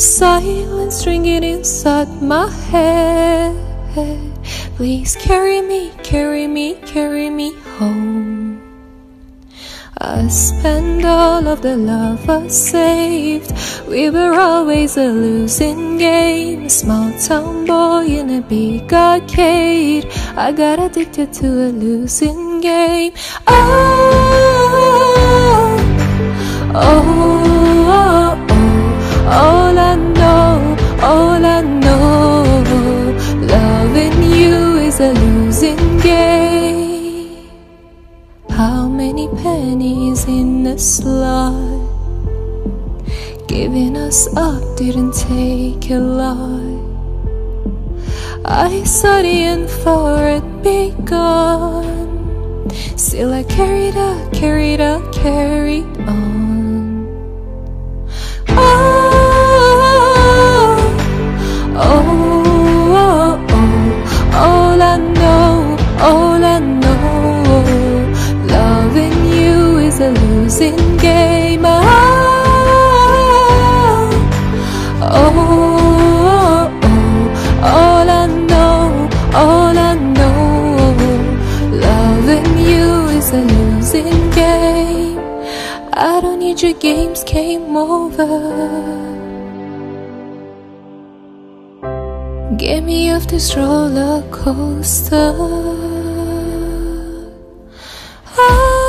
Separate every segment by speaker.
Speaker 1: Silence ringing inside my head. Please carry me, carry me, carry me home. I spent all of the love I saved. We were always a losing game. A small town boy in a big arcade. I got addicted to a losing game. Oh, in the slot? Giving us up didn't take a lot. I studying for it be gone. Still I carried on, carried on, carried on. I don't need your games, came over. Get me off this roller coaster. Oh,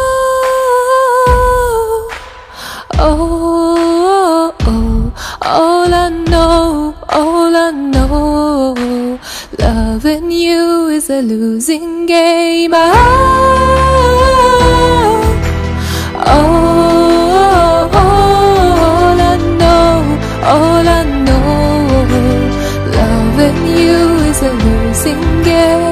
Speaker 1: oh, oh, all I know, all I know, loving you is a losing game. Oh, I